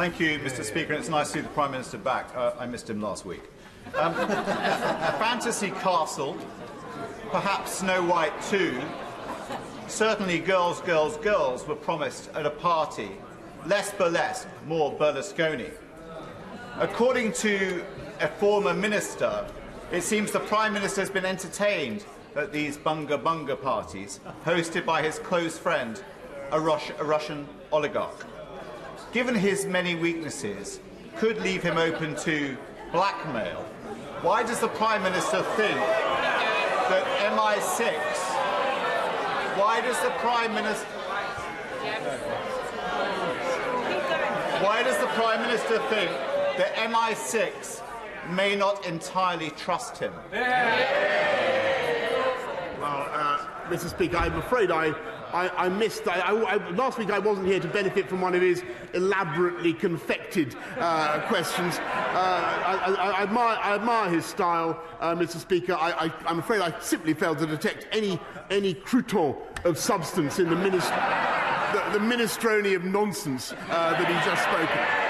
Thank you, Mr. Speaker. It's nice to see the Prime Minister back. Uh, I missed him last week. Um, a fantasy castle, perhaps Snow White too. Certainly, girls, girls, girls were promised at a party. Less burlesque, more Berlusconi. According to a former minister, it seems the Prime Minister has been entertained at these bunga bunga parties hosted by his close friend, a, Rus- a Russian oligarch. Given his many weaknesses, could leave him open to blackmail. Why does the Prime Minister think that MI6? Why does the Prime Minister? Why does the Prime Minister think that MI6 may not entirely trust him? Well, uh, Mr. Speaker, I'm afraid I, I, I missed. I, I, last week I wasn't here to benefit from one of his elaborately confected uh, questions. Uh, I, admire, I admire his style, uh, Mr. Speaker. I, I'm afraid I simply failed to detect any, any crouton of substance in the, minis- the, the minestrone of nonsense uh, that he just spoke